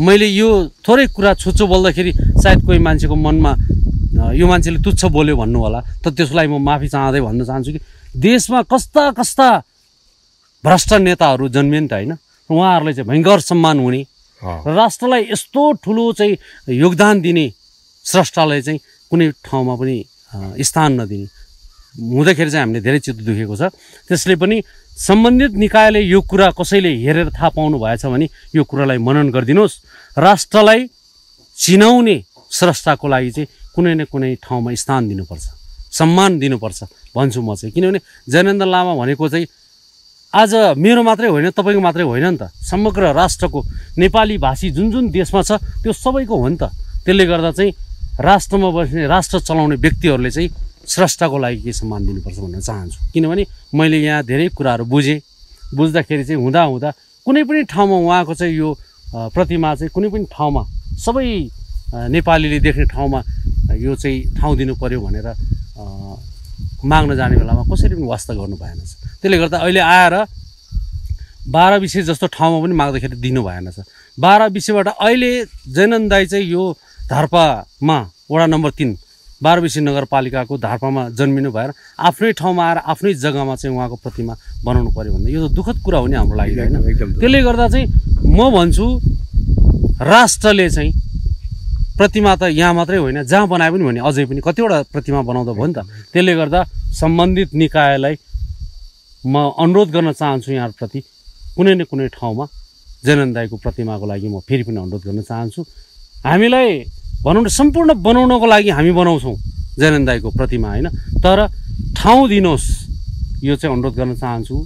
मैले यो थोरै कुरा छुच्चो बोल्दाखेरि सायद कोही मान्छेको मनमा यो मान्छेले तुच्छ बोल्यो भन्नु होला त त्यसलाई म माफी चाहँदै भन्न चाहन्छु कि? देशमा कस्ता कस्ता भ्रष्ट नेताहरू जन्मिए नि त होइन? उहाँहरूलाई चाहिँ भयङ्कर सम्मान हुने र राष्ट्रलाई यस्तो ठुलो चाहिँ योगदान दिने स्रष्टालाई चाहिँ कुनै ठाउँमा पनि स्थान नदिने। हुँदाखेरि चाहिँ हामीले धेरै चित्त दुखेको छ। त्यसले पनि सम्बन्धित निकायले यो कुरा कसैले हेरेर थाहा पाउनु भएछ भने यो कुरालाई मनन गरिदिनुहोस्। राष्ट्रलाई चिनाउने स्रष्टाको लागि चाहिँ कुनै न कुनै ठाउँमा स्थान दिनुपर्छ सम्मान दिनुपर्छ भन्छु म चाहिँ। किनभने जयनन्द लामा भनेको चाहिँ आज मेरो मात्रै होइन तपाईँको मात्रै होइन नि त। समग्र राष्ट्रको नेपाली भाषी जुन जुन देशमा छ त्यो सबैको हो नि त। त्यसले गर्दा चाहिँ राष्ट्रमा बस्ने राष्ट्र चलाउने व्यक्तिहरूले चाहिँ स्रष्टाको लागि के सम्मान दिनुपर्छ भन्न चाहन्छु। किनभने मैले यहाँ धेरै कुराहरू बुझेँ। बुझ्दाखेरि चाहिँ हुँदा हुँदा कुनै पनि ठाउँमा उहाँको चाहिँ यो प्रतिमा चाहिँ कुनै पनि ठाउँमा सबै नेपालीले देख्ने ठाउँमा यो चाहिँ ठाउँ दिनु पऱ्यो भनेर माग्न जाने बेलामा कसरी पनि वास्ता गर्नु भएन त्यसले गर्दा अहिले आएर बाह्र विषय जस्तो ठाउँमा पनि माग्दाखेरि दिनु भएन छ बाह्र विषयबाट अहिले जैनन्द दाई चाहिँ यो धार्पामा वडा नम्बर तिन विषय नगरपालिकाको धार्पामा जन्मिनु भएर आफ्नै ठाउँमा आएर आफ्नै जग्गामा चाहिँ उहाँको प्रतिमा बनाउनु पऱ्यो भन्दा यो त दुःखद कुरा हो नि हाम्रो लागि होइन। त्यसले गर्दा चाहिँ म भन्छु राष्ट्रले चाहिँ प्रतिमा त यहाँ मात्रै होइन जहाँ बनाए पनि भने अझै पनि कतिवटा प्रतिमा बनाउँदा भयो नि त। त्यसले गर्दा सम्बन्धित निकायलाई म अनुरोध गर्न चाहन्छु यहाँप्रति कुनै न कुनै ठाउँमा जैनन्द दाईको प्रतिमाको लागि म फेरि पनि अनुरोध गर्न चाहन्छु। हामीलाई भनौँ न सम्पूर्ण बनाउनको लागि हामी बनाउँछौँ जैनन्द दाईको प्रतिमा होइन? तर ठाउँ दिनुहोस् यो चाहिँ अनुरोध गर्न चाहन्छु।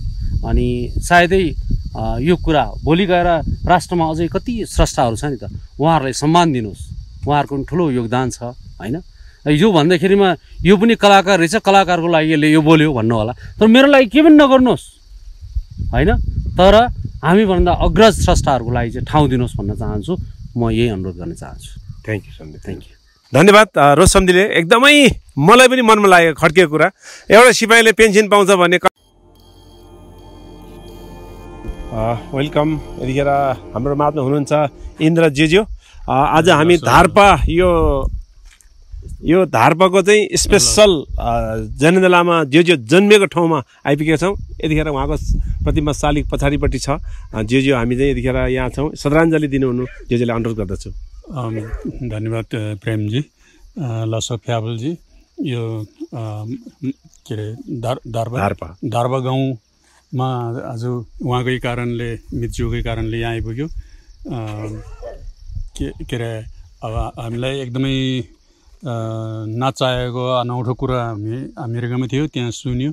अनि सायदै यो कुरा भोलि गएर राष्ट्रमा अझै कति स्रष्टाहरू छ नि त उहाँहरूलाई सम्मान दिनुहोस् उहाँहरूको पनि ठुलो योगदान छ होइन? यो भन्दाखेरिमा यो पनि कलाकार रहेछ कलाकारको लागि यसले यो बोल्यो भन्नु होला। तर मेरो लागि के पनि नगर्नुहोस् होइन? तर हामीभन्दा अग्रज स्रष्टाहरूको लागि चाहिँ ठाउँ दिनुहोस् भन्न चाहन्छु। म यही अनुरोध गर्न चाहन्छु। Thank you Sandeep thank you धन्यवाद रोज सम्धीले एकदमै मलाई पनि मनमा लागेको खड्किएको कुरा। एउटा सिपाहीले पेन्सन पाउँछ भन्ने वेलकम। यतिखेर हाम्रो माझमा हुनुहुन्छ इन्द्र जेज्यू आज हामी धार्पा यो यो धार्पाको चाहिँ स्पेसल जनेन्द्र लामा जेज्यू जन्मिएको ठाउँमा आइपुगेका छौँ। यतिखेर उहाँको प्रतिमा शालिग पछाडिपट्टि छ। अ, जेज्यू हामी चाहिँ यतिखेर यहाँ छौँ। श्रद्धाञ्जली दिनुहुनु। जेज्यूलाई अनुरोध गर्दछु। धन्यवाद प्रेमजी। अ, लसो फ्याबलजी यो के अरे दार दार्बा? धार्पा दार्बा गाउँमा आज उहाँकै कारणले मृत्युकै कारणले यहाँ आइपुग्यो। के के अरे अब हामीलाई एकदमै नचाहेको अनौठो कुरा हामी अमेरिकामा थियो त्यहाँ सुन्यो।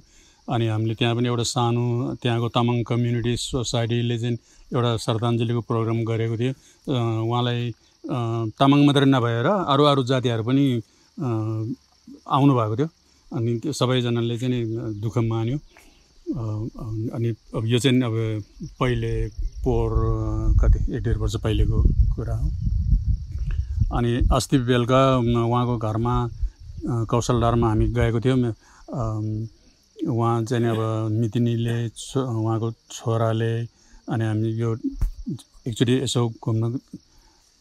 अनि हामीले त्यहाँ पनि एउटा सानो त्यहाँको तामाङ कम्युनिटी सोसाइटीले चाहिँ एउटा श्रद्धाञ्जलीको प्रोग्राम गरेको थियो। उहाँलाई तामाङ मात्रै नभएर अरू अरू जातिहरू पनि आउनुभएको थियो। अनि त्यो सबैजनाले चाहिँ दुःख मान्यो। अनि अब यो चाहिँ अब पहिले पोहोर कति एक डेढ वर्ष पहिलेको कुरा हो। अनि अस्ति बेलुका उहाँको घरमा अ, कौशलधारमा हामी गएको थियौँ। उहाँ चाहिँ अब मितिनीले छो उहाँको छोराले अनि हामी यो एकचोटि यसो घुम्न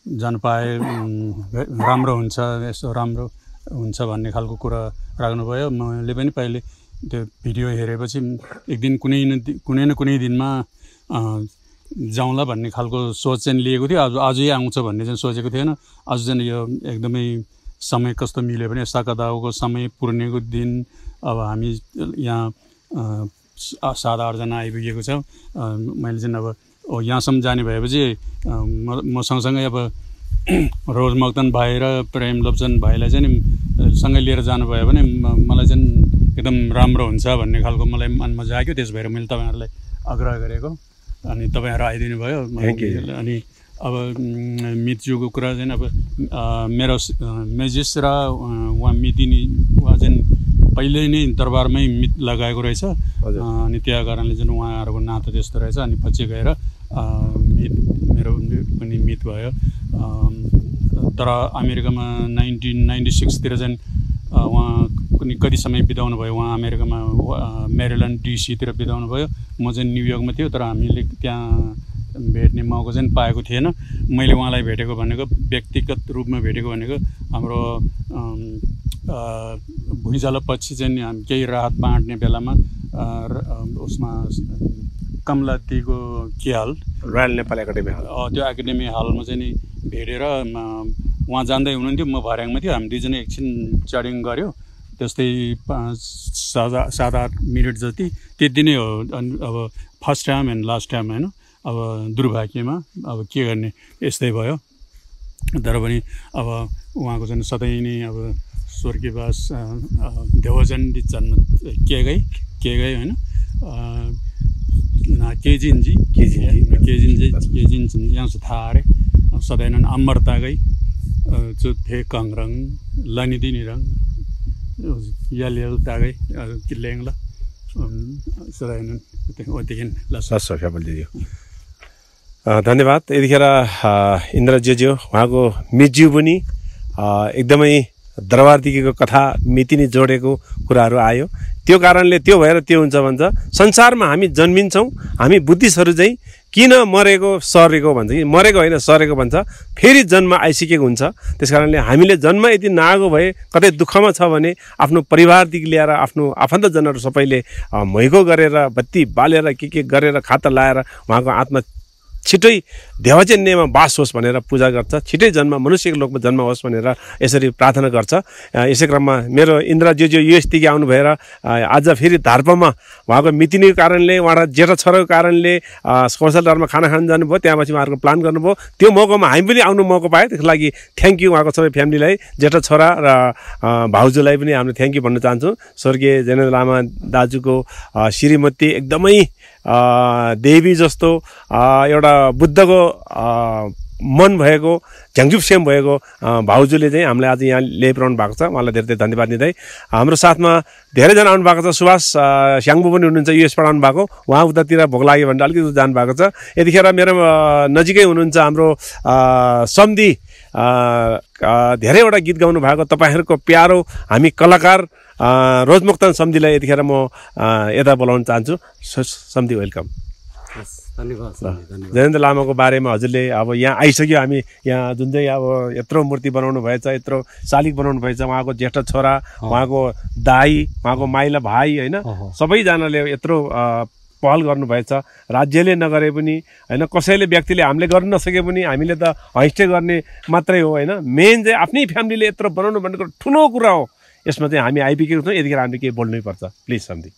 जानु पाए उम्, राम्रो हुन्छ यसो राम्रो हुन्छ भन्ने खालको कुरा राख्नुभयो। मैले पनि पहिले त्यो भिडियो हेरेपछि एक दिन कुनै न कुनै न कुनै दिनमा जाउँला भन्ने खालको सोच चाहिँ लिएको थियो। आज आजै आउँछ भन्ने चाहिँ सोचेको थिएन। आज चाहिँ यो एकदमै समय कस्तो मिल्यो भने साकादावको समय पूर्णेको दिन। अब हामी यहाँ सात आठजना आइपुगेको छ। मैले चाहिँ अब ओ यहाँसम्म जाने भएपछि म सँगसँगै अब रोज मक्तन भाइ र प्रेम लोप्चन भाइलाई चाहिँ नि सँगै लिएर जानुभयो भने मलाई चाहिँ एकदम राम्रो हुन्छ भन्ने खालको मलाई मनमा जाग्यो त्यस भएर मैले तपाईँहरूलाई आग्रह गरेको अनि तपाईँहरू आइदिनु भयो. अनि अब उम्, मृत्युको कुरा चाहिँ अब मेरो मेजिस र उहाँ मितिनी उहाँ चाहिँ पहिल्यै नै दरबारमै मित लगाएको रहेछ। अनि त्यहाँ कारणले चाहिँ उहाँहरूको नाता त्यस्तो रहेछ। अनि पछि गएर मित मेरो पनि मित भयो। तर अमेरिकामा नाइन्टिन नाइन्टी सिक्सतिर चाहिँ उहाँ कुनै कति समय बिताउनु भयो उहाँ अमेरिकामा मेरिल्यान्ड डिसीतिर बिताउनु भयो। म चाहिँ न्युयोर्कमा थियो तर हामीले त्यहाँ भेट्ने मौका चाहिँ पाएको थिएन। मैले उहाँलाई भेटेको भनेको व्यक्तिगत रूपमा भेटेको भनेको हाम्रो अम, अ, भुइँचालोपछि चाहिँ हामी केही राहत बाँड्ने बेलामा उसमा कमला दिको के हाल रोयल नेपाल एकाडेमी हल। त्यो एकाडेमी हलमा चाहिँ नि भेटेर उहाँ जाँदै हुनुहुन्थ्यो म भर्याङमा थियो हामी दुईजना एकछिन च्याटिङ गऱ्यो। त्यस्तै पाँच सात सात आठ मिनट जति। त्यति नै हो अनि अब first time and last time होइन? अब दुर्भाग्यमा अब के गर्ने यस्तै भयो। तर पनि अब उहाँको चाहिँ सधैँ नै अब स्वर्गीयवास देवजन्डी जन्म केगै केगै होइन? ना केजिनजी केजिनजी। केजिनजी केजिन यहाँ चाहिँ थाहा अरे सदैनन् अमरतागै जो थे कङ्रङ लनिदिनी रङ यल तागै किल्ल्याङ ल सदैनन् ओदेखि ल हस् फ्यापल दिदी अ, धन्यवाद यतिखेर इन्द्र जेज्यू उहाँको मिज्यू पनि एकदमै दरबारदेखिको कथा मिति नै जोडेको कुराहरू आयो। त्यो कारणले त्यो भएर त्यो हुन्छ भन्छ संसारमा हामी जन्मिन्छौँ हामी बुद्धिस्टहरू चाहिँ किन मरेको सरेको भन्छ कि? मरेको होइन सरेको भन्छ। फेरि जन्म आइसकेको हुन्छ। त्यस कारणले हामीले जन्म यदि नआएको भए कतै दुःखमा छ भने आफ्नो परिवारदेखि लिएर आफ्नो आफन्तजनहरू सबैले मैको गरेर बत्ती बालेर के के गरेर खाता लाएर उहाँको आत्मा छिटै देवचन्यमा बास होस् भनेर पूजा गर्छ छिटै जन्म मनुष्यको लोकमा जन्म होस् भनेर यसरी प्रार्थना गर्छ। यसै क्रममा मेरो इन्द्र जो जो युएसदेखि आउनु भएर आज फेरि धार्पमा उहाँको मितिनीको कारणले उहाँ जेठा छोराको कारणले कौशलधारमा खाना खान जानुभयो त्यहाँपछि उहाँहरूको प्लान गर्नुभयो। त्यो मौकामा हामी पनि आउनु मौका पायो। त्यसको लागि थ्याङ्क यू उहाँको सबै फ्यामिलीलाई जेठा छोरा र भाउजूलाई पनि हामीले थ्याङ्क यू भन्न चाहन्छौँ। स्वर्गीय जेनेन्द्र लामा दाजुको श्रीमती एकदमै देवी जस्तो एउटा बुद्धको मन भएको झ्याङझुप भएको भाउजूले चाहिँ हामीलाई आज यहाँ ल्याइपुऱ्याउनु भएको छ। उहाँलाई धेरै धेरै धन्यवाद दिँदै। हाम्रो साथमा धेरैजना आउनु भएको छ। सुभाष स्याङ्बु पनि हुनुहुन्छ युएसबाट आउनु भएको। उहाँ उतातिर भोक लाग्यो भने अलिकति उता जानु भएको छ। यतिखेर मेरो नजिकै हुनुहुन्छ हाम्रो सम्धि धेरैवटा गीत गाउनु भएको तपाईँहरूको प्यारो हामी कलाकार रोजमुक्तन सम्धिलाई यतिखेर म यता बोलाउन चाहन्छु। सम्धि वेलकम धन्यवाद जयन्त लामाको बारेमा हजुरले अब यहाँ आइसक्यो हामी। यहाँ जुन चाहिँ अब यत्रो मूर्ति बनाउनु भएछ यत्रो शालिग बनाउनु भएछ उहाँको ज्येष्ठ छोरा उहाँको दाई उहाँको माइला भाइ होइन। सबैजनाले यत्रो पहल गर्नुभएछ राज्यले नगरे पनि होइन? कसैले व्यक्तिले हामीले गर्न नसके पनि हामीले त हैस्टे गर्ने मात्रै हो होइन? मेन चाहिँ आफ्नै फ्यामिलीले यत्रो बनाउनु भनेको ठुलो कुरा हो। यसमा चाहिँ हामी आइपुगेको छौँ यतिखेर हामीले केही बोल्नै पर्छ। प्लिज सम्धि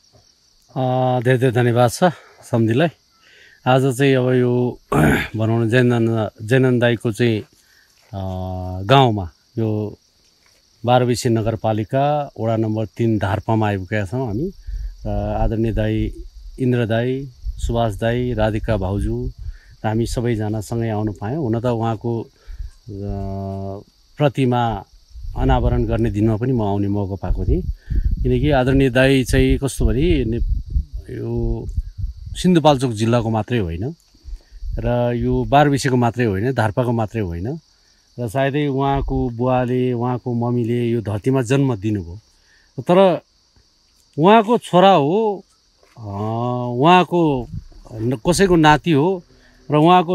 धेरै धेरै धन्यवाद छ सम्धिलाई आज चाहिँ अब यो भनौँ न जैनन्द दाईको चाहिँ गाउँमा यो बाह्रबिसी नगरपालिका वडा नम्बर तिन धारपामा आइपुगेका छौँ हामी। आदरणीय दाई इन्द्र दाई सुभाष दाई राधिका भाउजू हामी सबैजना सँगै आउनु पायौँ। हुन त उहाँको प्रतिमा अनावरण गर्ने दिनमा पनि म आउने मौका पाएको थिएँ। किनकि आदरणीय दाई चाहिँ कस्तो भने यो सिन्धुपाल्चोक जिल्लाको मात्रै होइन र यो बारबिसेको मात्रै होइन धार्पाको मात्रै होइन र सायदै उहाँको बुवाले उहाँको मम्मीले यो धरतीमा जन्म दिनुभयो। तर उहाँको छोरा हो उहाँको कसैको नाति हो र उहाँको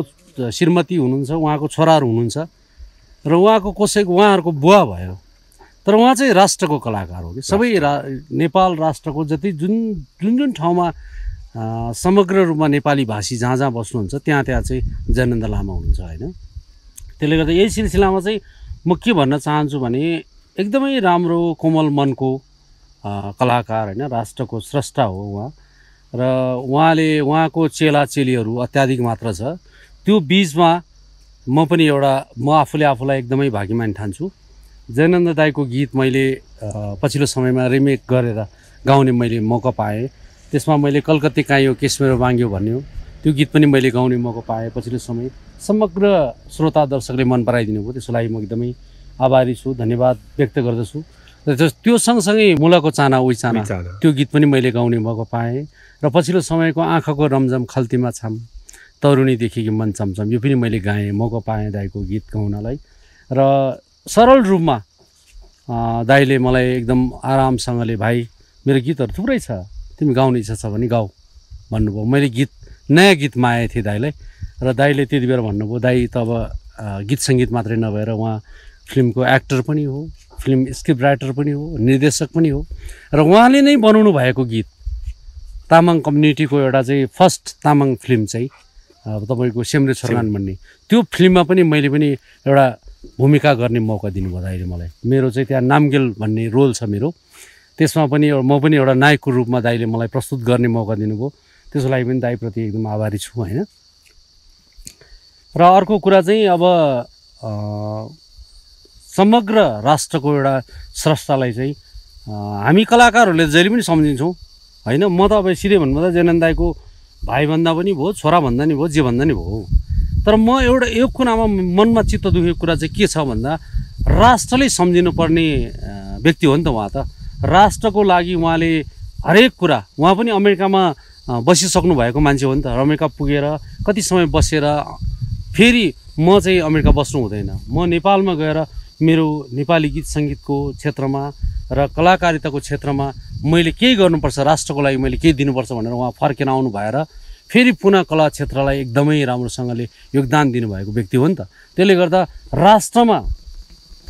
श्रीमती हुनुहुन्छ उहाँको छोराहरू हुनुहुन्छ। र उहाँको कसैको उहाँहरूको बुवा भयो तर उहाँ चाहिँ राष्ट्रको कलाकार हो कि। सबै रा नेपाल राष्ट्रको जति जुन जुन जुन ठाउँमा समग्र रूपमा नेपाली भाषी जहाँ जहाँ बस्नुहुन्छ त्यहाँ त्यहाँ चाहिँ जयनन्द लामा हुनुहुन्छ होइन। त्यसले गर्दा यही सिलसिलामा चाहिँ म के भन्न चाहन्छु भने एकदमै राम्रो कोमल मनको कलाकार होइन राष्ट्रको स्रष्टा हो उहाँ। र उहाँले उहाँको चेला चेलीहरू अत्याधिक मात्र छ। त्यो बिचमा म पनि एउटा म आफूले आफूलाई एकदमै भाग्यमान ठान्छु। जयनन्द दाईको गीत मैले पछिल्लो समयमा रिमेक गरेर गाउने मैले मौका पाएँ। त्यसमा मैले कलकत्ते काइयो केसमेरो बाङ्ग्यो भन्ने हो त्यो गीत पनि मैले गाउने मौका पाएँ पछिल्लो समय। समग्र श्रोता दर्शकले मन पराइदिनु भयो। त्यसको लागि म एकदमै आभारी छु धन्यवाद व्यक्त गर्दछु। र त्यो सँगसँगै मुलाको चाना उही चाना। त्यो गीत पनि मैले गाउने मौका पाएँ। र पछिल्लो समयको आँखाको रमझम खल्तीमा छाम। तरुणीदेखि मन चमचम। यो पनि मैले गाएँ मौका पाएँ दाईको गीत गाउनलाई। र सरल रूपमा दाईले मलाई एकदम आरामसँगले भाइ मेरो गीतहरू थुप्रै छ तिमी गाउने इच्छा छ भने गाऊ। भन्नुभयो। मैले गीत नयाँ गीत मागेको थिएँ दाईलाई। र दाईले त्यति बेला भन्नुभयो दाई त अब गीत सङ्गीत मात्रै नभएर उहाँ फिल्मको एक्टर पनि हो फिल्म स्क्रिप्ट राइटर पनि हो निर्देशक पनि हो। र उहाँले नै बनाउनु भएको गीत तामाङ कम्युनिटीको एउटा चाहिँ फर्स्ट तामाङ फिल्म चाहिँ तपाईँको सेम्रे छोरगान भन्ने। त्यो फिल्ममा पनि मैले पनि एउटा भूमिका गर्ने मौका दिनुभयो दाइले मलाई। मेरो चाहिँ त्यहाँ नामगेल भन्ने रोल छ मेरो। त्यसमा पनि म पनि एउटा नायकको रूपमा दाइले मलाई प्रस्तुत गर्ने मौका दिनुभयो। त्यसको लागि पनि दाईप्रति एकदम आभारी छु होइन। र अर्को कुरा चाहिँ अब समग्र राष्ट्रको एउटा स्रष्टालाई चाहिँ हामी कलाकारहरूले जहिले पनि सम्झिन्छौँ। होइन म त अब सिधै भन्नुपर्दा जेनन दाईको भाइ भन्दा पनि भयो छोरा भन्दा नि भयो जे भन्दा नि भयो। तर म एउटा एक कुरामा मनमा चित्त दुखेको कुरा चाहिँ के छ भन्दा राष्ट्रले सम्झिनुपर्ने व्यक्ति हो नि त उहाँ त। राष्ट्रको लागि उहाँले हरेक कुरा उहाँ पनि अमेरिकामा बसिसक्नु भएको मान्छे हो नि त। अमेरिका पुगेर कति समय बसेर फेरि म चाहिँ अमेरिका बस्नु हुँदैन। म नेपालमा गएर मेरो नेपाली गीत सङ्गीतको क्षेत्रमा र कलाकारिताको क्षेत्रमा मैले केही गर्नुपर्छ राष्ट्रको लागि मैले केही दिनुपर्छ भनेर उहाँ फर्केर आउनु भएर फेरि पुनः कला क्षेत्रलाई एकदमै राम्रोसँगले योगदान दिनुभएको व्यक्ति हो नि त। त्यसले गर्दा राष्ट्रमा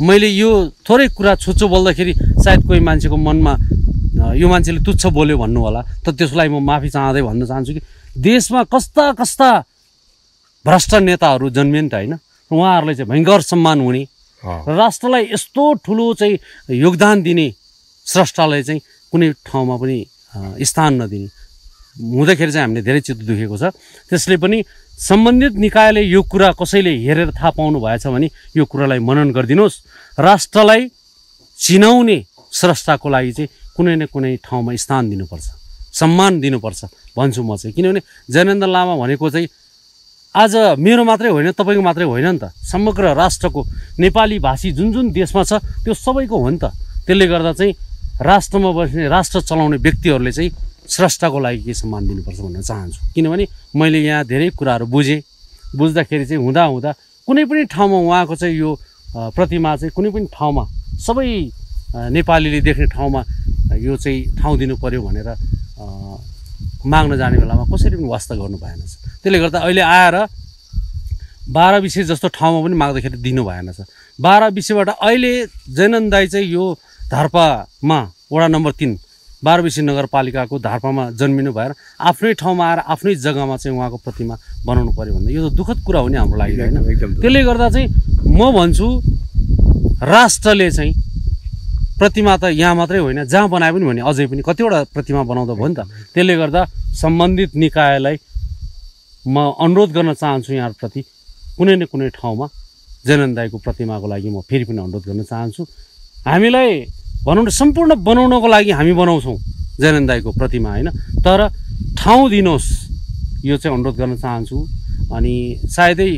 मैले यो थोरै कुरा छुच्चो बोल्दाखेरि सायद कोही मान्छेको मनमा यो मान्छेले तुच्छ बोल्यो भन्नु होला त त्यसलाई म माफी चाहँदै भन्न चाहन्छु कि? देशमा कस्ता कस्ता भ्रष्ट नेताहरू जन्मिए नि त होइन? उहाँहरूलाई चाहिँ भयङ्कर सम्मान हुने। राष्ट्रलाई यस्तो ठुलो चाहिँ योगदान दिने स्रष्टालाई चाहिँ कुनै ठाउँमा पनि स्थान नदिने। हुँदाखेरि चाहिँ हामीले धेरै चित्त दुखेको छ। त्यसले पनि सम्बन्धित निकायले यो कुरा कसैले हेरेर थाहा पाउनु भएछ भने यो कुरालाई मनन गरिदिनुहोस्। राष्ट्रलाई चिनाउने स्रष्टाको लागि चाहिँ कुनै न कुनै ठाउँमा स्थान दिनुपर्छ। सम्मान दिनुपर्छ भन्छु म चाहिँ। किनभने जयनन्द लामा भनेको चाहिँ आज मेरो मात्रै होइन तपाईँको मात्रै होइन नि त। समग्र राष्ट्रको नेपाली भाषी जुन जुन देशमा छ त्यो सबैको हो नि त। त्यसले गर्दा चाहिँ राष्ट्रमा बस्ने राष्ट्र चलाउने व्यक्तिहरूले चाहिँ स्रष्टाको लागि के सम्मान दिनुपर्छ भन्न चाहन्छु। किनभने मैले यहाँ धेरै कुराहरू बुझेँ। बुझ्दाखेरि चाहिँ हुँदा हुँदा कुनै पनि ठाउँमा उहाँको चाहिँ यो प्रतिमा चाहिँ कुनै पनि ठाउँमा सबै नेपालीले देख्ने ठाउँमा यो चाहिँ ठाउँ दिनु पऱ्यो भनेर माग्न जाने बेलामा कसरी पनि वास्ता गर्नु भएन त्यसले गर्दा अहिले आएर बाह्र विषय जस्तो ठाउँमा पनि माग्दाखेरि दिनु भएन छ। बाह्र विषयबाट अहिले जैनन दाई चाहिँ यो धार्पामा वडा नम्बर तिन बाह्र विषय नगरपालिकाको धार्पामा जन्मिनु भएर आफ्नै ठाउँमा आएर आफ्नै जग्गामा चाहिँ उहाँको प्रतिमा बनाउनु पऱ्यो भन्दा यो त दुःखद कुरा हो नि हाम्रो लागि होइन। त्यसले गर्दा चाहिँ म भन्छु राष्ट्रले चाहिँ प्रतिमा त यहाँ मात्रै होइन जहाँ बनाए पनि भने अझै पनि कतिवटा प्रतिमा बनाउँदा भयो नि त। त्यसले गर्दा सम्बन्धित निकायलाई म अनुरोध गर्न चाहन्छु यहाँप्रति कुनै न कुनै ठाउँमा जैनन्द दाईको प्रतिमाको लागि म फेरि पनि अनुरोध गर्न चाहन्छु। हामीलाई भनौँ सम्पूर्ण बनाउनको लागि हामी बनाउँछौँ जैनन्द दाईको प्रतिमा होइन? तर ठाउँ दिनुहोस् यो चाहिँ अनुरोध गर्न चाहन्छु। अनि सायदै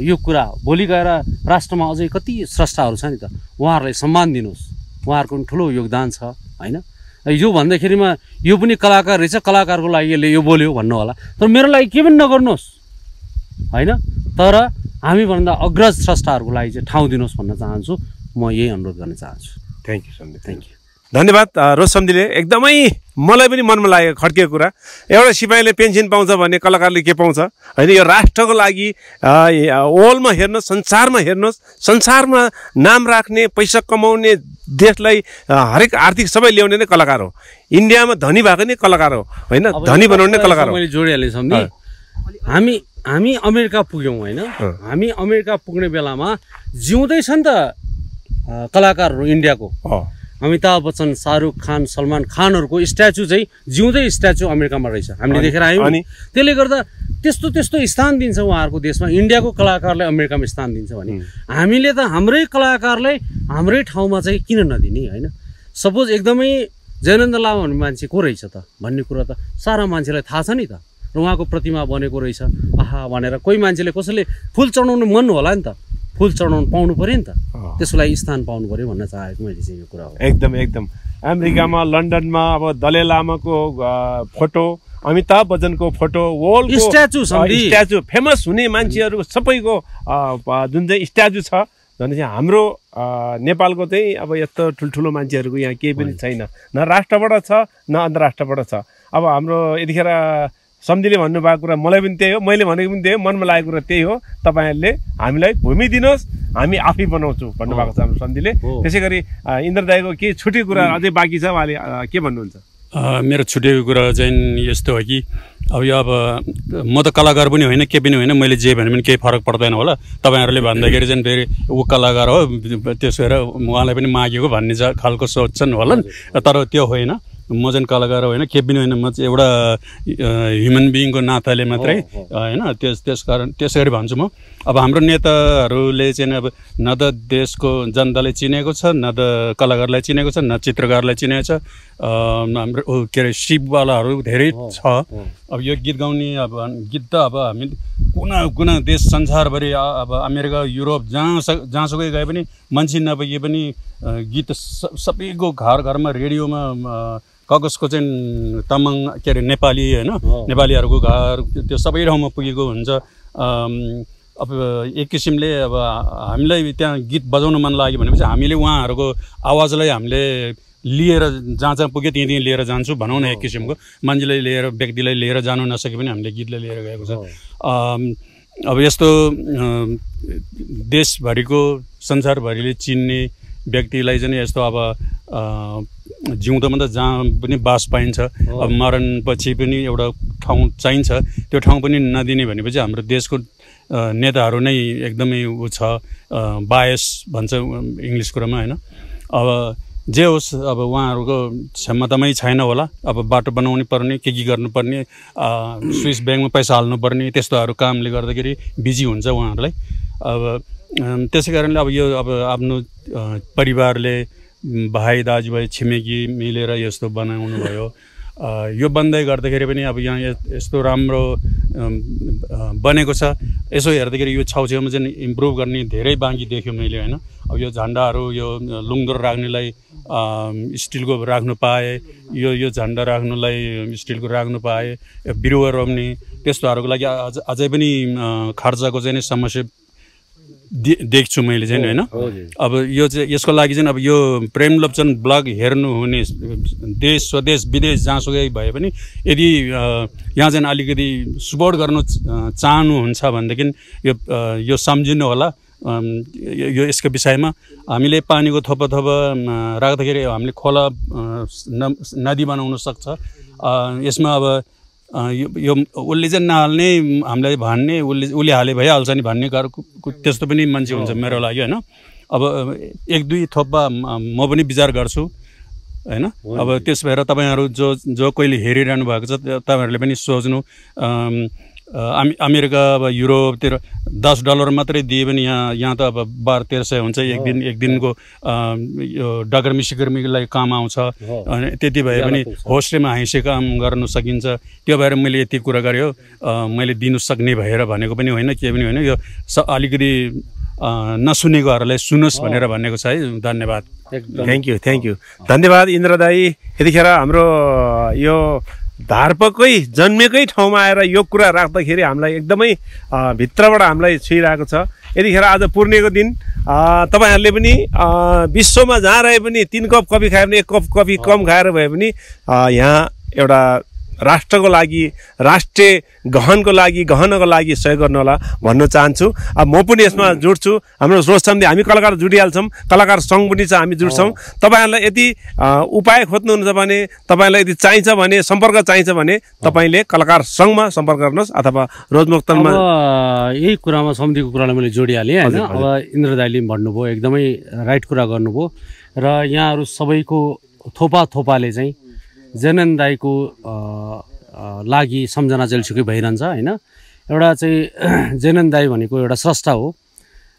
यो कुरा भोलि गएर राष्ट्रमा अझै कति स्रष्टाहरू छ नि त उहाँहरूलाई सम्मान दिनुहोस् उहाँहरूको पनि ठुलो योगदान छ होइन? यो भन्दाखेरिमा यो पनि कलाकार रहेछ कलाकारको लागि यसले यो बोल्यो भन्नु होला। तर मेरो लागि के पनि नगर्नुहोस् होइन? तर हामीभन्दा अग्रज स्रष्टाहरूको लागि चाहिँ ठाउँ दिनुहोस् भन्न चाहन्छु। म यही अनुरोध गर्न चाहन्छु। Thank you Sandeep thank you धन्यवाद रोज सम्धीले एकदमै मलाई पनि मनमा लागेको खड्किएको कुरा। एउटा सिपाहीले पेन्सन पाउँछ भने कलाकारले के पाउँछ? होइन यो राष्ट्रको लागि वर्ल्डमा हेर्नुहोस् संसारमा हेर्नुहोस् संसारमा नाम राख्ने पैसा कमाउने देशलाई हरेक आर्थिक सबै ल्याउने नै कलाकार हो। इन्डियामा धनी भएको नै कलाकार हो। होइन धनी बनाउने कुरा कलाकार हो। मैले जोडिहालेँ हामी हामी अमेरिका पुग्यौँ होइन? हामी अमेरिका पुग्ने बेलामा जिउँदै छ नि त। कलाकारहरू इन्डियाको। अमिताभ बच्चन शाहरुख खान सलमान खानहरूको स्ट्याचु चाहिँ जिउँदै स्ट्याचु अमेरिकामा रहेछ। हामीले देखेर आयौँ। अनि? त्यसले गर्दा त्यस्तो त्यस्तो स्थान दिन्छ उहाँहरूको देशमा। इन्डियाको कलाकारलाई अमेरिकामा स्थान दिन्छ भने हामीले त हाम्रै कलाकारलाई हाम्रै ठाउँमा चाहिँ किन नदिने होइन? सपोज एकदमै जयनन्द लामा भन्ने मान्छे को रहेछ त? भन्ने कुरा त सारा मान्छेलाई थाहा छ नि त। र उहाँको प्रतिमा बनेको रहेछ। आहा भनेर कोही मान्छेले कसैले फुल चढाउनु मन होला नि त। फुल चढाउनु पाउनु पऱ्यो नि त। त्यसको लागि स्थान पाउनु पऱ्यो भन्न चाहेको मैले चाहिँ यो कुरा हो। एकदम एकदम। अमेरिकामा लन्डनमा अब दलाई लामाको फोटो अमिताभ बच्चनको photo world statue. Statue. Famous हुने मान्छेहरू सबैको जुन चाहिँ स्ट्याचु छ भने चाहिँ हाम्रो नेपालको चाहिँ अब यस्तो ठुल्ठुलो मान्छेहरूको यहाँ केही पनि छैन। न राष्ट्रबाट छ न अन्तर्राष्ट्रबाट छ। अब हाम्रो यतिखेर सम्झीले भन्नुभएको कुरा मलाई पनि त्यही हो मैले भनेको पनि त्यही हो मनमा लागेको कुरा त्यही हो। तपाईँहरूले हामीलाई भूमि दिनुहोस् हामी आफै बनाउँछौँ भन्नुभएको छ हाम्रो सम्झीले। त्यसै गरी अ, इन्द्र दाईको केही छुट्टी कुरा अझै बाँकी छ उहाँले के भन्नुहुन्छ? मेरो छुट्टिएको कुरा चाहिँ यस्तो हो कि अब यो अब म त कलाकार पनि होइन के पनि होइन मैले जे भने पनि केही फरक पर्दैन होला। तपाईँहरूले भन्दाखेरि चाहिँ फेरि ऊ कलाकार हो त्यसो भएर उहाँलाई पनि मागेको भन्ने खालको सोच्छन् होला नि तर त्यो होइन। म चाहिँ कलाकार होइन के पनि होइन म चाहिँ एउटा ह्युमन बिइङको नाताले मात्रै होइन त्यस त्यस कारण त्यस गरी भन्छु म। अब हाम्रो नेताहरूले चाहिँ अब न त देशको जनताले चिनेको छ न त कलाकारलाई चिनेको छ न चित्रकारलाई चिनेको छ। हाम्रो के अरे सिपवालाहरू धेरै छ। अब यो गीत गाउने अब गीत त अब हामी कुना कुना देश संसारभरि अब अमेरिका युरोप जहाँ जहाँसुकै गए पनि मान्छे नपुगे पनि गीत सबैको घर घरमा रेडियोमा कगजको चाहिँ तामाङ के अरे नेपाली होइन। नेपालीहरूको घर त्यो सबै ठाउँमा पुगेको हुन्छ। अब एक किसिमले अब हामीलाई त्यहाँ गीत बजाउन मन लाग्यो भनेपछि हामीले उहाँहरूको आवाजलाई हामीले लिएर जहाँ जहाँ पुग्यो त्यहीँ त्यहीँ लिएर जान्छु भनौँ न एक किसिमको। मान्छेलाई लिएर व्यक्तिलाई लिएर जानु नसके पनि हामीले गीतलाई लिएर गएको छ। अब यस्तो देशभरिको संसारभरिले चिन्ने व्यक्तिलाई चाहिँ यस्तो अब जिउँदोमा त जहाँ पनि बास पाइन्छ अब मरणपछि पनि एउटा ठाउँ चाहिन्छ त्यो ठाउँ पनि नदिने भनेपछि हाम्रो देशको नेताहरू नै एकदमै ऊ छ बायस भन्छ इङ्ग्लिस कुरामा होइन। अब जे होस् अब उहाँहरूको क्षमतामै छैन होला अब बाटो बनाउनु पर्ने के के गर्नुपर्ने स्विस ब्याङ्कमा पैसा हाल्नुपर्ने त्यस्तोहरू कामले गर्दाखेरि बिजी हुन्छ उहाँहरूलाई। अब त्यसै कारणले अब यो अब आफ्नो परिवारले भाइ दाजुभाइ छिमेकी मिलेर यस्तो बनाउनु भयो। यो बन्दै गर्दाखेरि पनि अब यहाँ यस- यस्तो राम्रो बनेको छ। यसो हेर्दाखेरि यो छेउछेउमा चाहिँ इम्प्रुभ गर्ने धेरै बाँकी देख्यो मैले होइन? अब यो झन्डाहरू यो लुङ्दो राख्नेलाई स्टिलको राख्नु पाएँ यो यो झन्डा राख्नुलाई स्टिलको राख्नु पाएँ बिरुवा रोप्ने त्यस्तोहरूको लागि अझ अझै पनि खर्चको चाहिँ समस्या दे देख्छु मैले चाहिँ होइन? अब यो चाहिँ यसको लागि चाहिँ अब यो प्रेम लोप्चन ब्लग हेर्नुहुने देश स्वदेश विदेश जहाँसुकै भए पनि यदि यहाँ चाहिँ अलिकति सपोर्ट गर्नु चाहनुहुन्छ भनेदेखि यो यो सम्झिनु होला यो यसको विषयमा हामीले पानीको थोपा थोपा राख्दाखेरि हामीले खोला नदी बनाउन सक्छ। यसमा अब यो यो उसले चाहिँ नहाल्ने हामीलाई भन्ने उसले उसले हाले भइहाल्छ नि भन्ने कार त्यस्तो पनि मान्छे हुन्छ मेरो लागि होइन? अब एक दुई थोपा म पनि विचार गर्छु होइन? अब त्यस भएर तपाईँहरू जो जो कोहीले हेरिरहनु भएको छ तपाईँहरूले पनि सोच्नु। अम, अमेरिका अब युरोपतिर दस डलर मात्रै दिए पनि यहाँ यहाँ त अब बाह्र तेह्र सय हुन्छ। एक दिन एक दिनको यो डगर्मी सिकर्मीलाई काम आउँछ। अनि त्यति भए पनि होस्टेलमा हैँसे काम गर्न सकिन्छ। त्यो भएर मैले यति कुरा गरेँ मैले दिनु सक्ने भएर भनेको पनि होइन के पनि होइन। यो स अलिकति नसुनेकोहरूलाई सुनोस् भनेर भनेको छ है। धन्यवाद। थ्याङ्क यू थ्याङ्क यू धन्यवाद इन्द्र दाई यतिखेर हाम्रो यो धार्पकै जन्मेकै ठाउँमा आएर यो कुरा राख्दाखेरि हामीलाई एकदमै भित्रबाट हामीलाई छुइरहेको छ। यतिखेर आज पूर्णिमाको दिन। तपाईँहरूले पनि विश्वमा जहाँ रहे पनि तिन कप कफी खायो भने एक कप कफी कम खाएर भए पनि यहाँ एउटा राष्ट्रको लागि राष्ट्रिय गहनको लागि गहनको लागि सहयोग गर्नु होला भन्न चाहन्छु। अब म पनि यसमा जुड्छु हाम्रो सोच सम्झि हामी कलाकार जुडिहाल्छौँ कलाकार सङ्घ पनि छ हामी जुट्छौँ। तपाईँहरूलाई यदि उपाय खोज्नुहुन्छ भने तपाईँलाई यदि चाहिन्छ भने सम्पर्क चाहिन्छ भने तपाईँले कलाकार सङ्घमा सम्पर्क गर्नुहोस् अथवा रोजमुक्तनमा। यही कुरामा समितिको कुरालाई मैले जोडिहालेँ होइन? अब इन्द्र पनि भन्नुभयो एकदमै राइट कुरा गर्नुभयो। र यहाँहरू सबैको थोपा थोपाले चाहिँ जेनन दाईको लागि सम्झना जेलसुकै भइरहन्छ होइन? एउटा चाहिँ जेनन दाई भनेको एउटा स्रष्टा हो।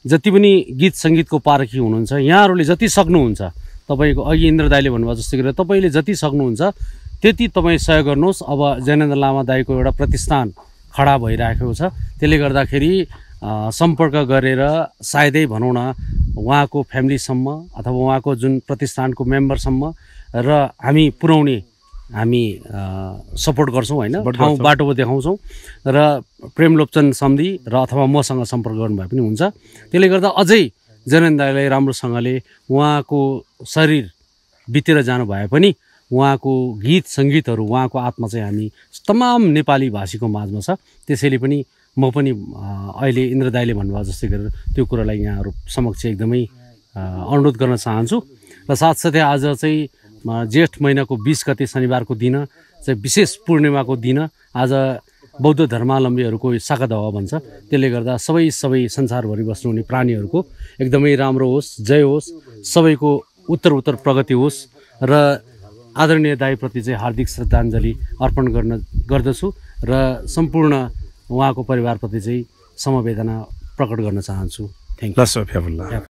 जति पनि गीत सङ्गीतको पारखी हुनुहुन्छ यहाँहरूले जति सक्नुहुन्छ तपाईँको अघि इन्द्र दाईले भन्नुभयो जस्तै गरेर तपाईँले जति सक्नुहुन्छ त्यति तपाईँ सहयोग गर्नुहोस्। अब जयनेन्द्र लामा दाईको एउटा प्रतिष्ठान खडा भइरहेको छ। त्यसले गर्दाखेरि सम्पर्क गरेर सायदै भनौँ न उहाँको फ्यामिलीसम्म अथवा उहाँको जुन प्रतिष्ठानको मेम्बरसम्म र हामी पुर्याउने हामी सपोर्ट गर्छौँ होइन? ठाउँ। बाटो देखाउँछौँ। र प्रेम लोप्चन सम्धि र अथवा मसँग सम्पर्क गर्नुभए पनि हुन्छ। त्यसले गर्दा अझै जनेन दाईलाई राम्रोसँगले उहाँको शरीर बितेर जानु भए पनि उहाँको गीत सङ्गीतहरू उहाँको आत्मा चाहिँ हामी तमाम नेपाली भाषीको माझमा छ। त्यसैले पनि म पनि अहिले इन्द्र दाईले भन्नुभयो जस्तै गरेर त्यो कुरालाई यहाँहरू समक्ष एकदमै अनुरोध गर्न चाहन्छु। र साथसाथै आज चाहिँ जेठ महिनाको बिस गते शनिबारको दिन चाहिँ विशेष पूर्णिमाको दिन आज बौद्ध धर्मावलम्बीहरूको साकादवा भन्छ। त्यसले गर्दा सबै सबै संसारभरि बस्नुहुने प्राणीहरूको एकदमै राम्रो होस् जय होस् सबैको उत्तर उत्तर प्रगति होस् र आदरणीय दाईप्रति चाहिँ हार्दिक श्रद्धाञ्जली अर्पण गर्न गर्दछु र सम्पूर्ण उहाँको परिवारप्रति चाहिँ समवेदना प्रकट गर्न चाहन्छु। Thank you